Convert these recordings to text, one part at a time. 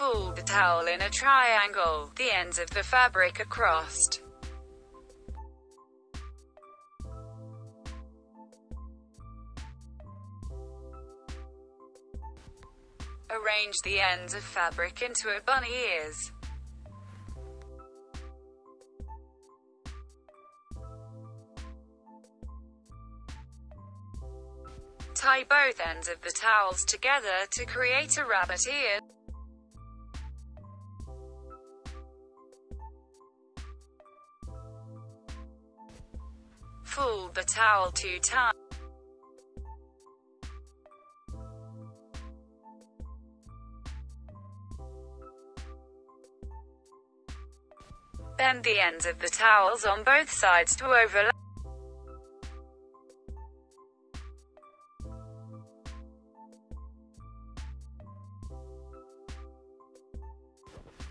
Fold the towel in a triangle. The ends of the fabric are crossed. Arrange the ends of fabric into a bunny ears. Tie both ends of the towels together to create a rabbit ear. Fold the towel two times. Bend the ends of the towels on both sides to overlap.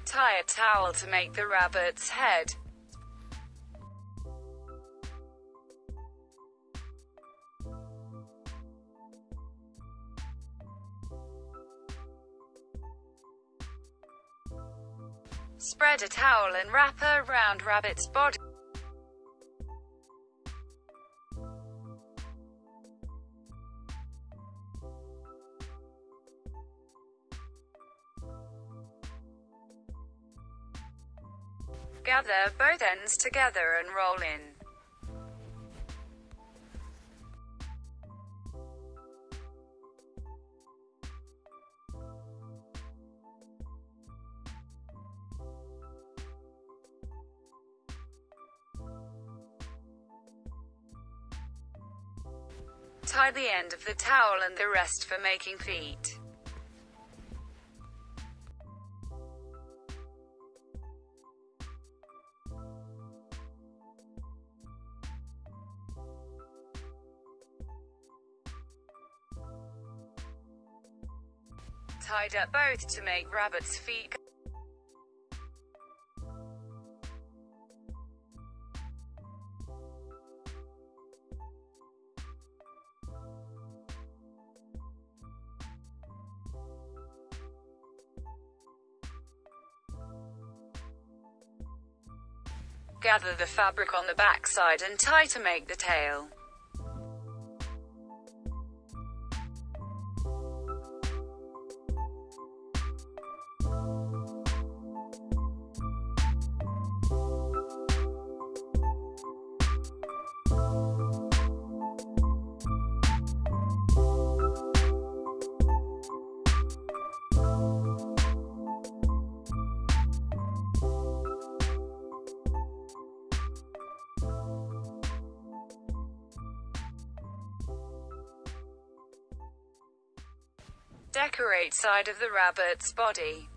Tie a towel to make the rabbit's head. Spread a towel and wrap around rabbit's body. Gather both ends together and roll in. Tie the end of the towel and the rest for making feet. Tied up both to make rabbit's feet. Gather the fabric on the backside and tie to make the tail. Decorate side of the rabbit's body.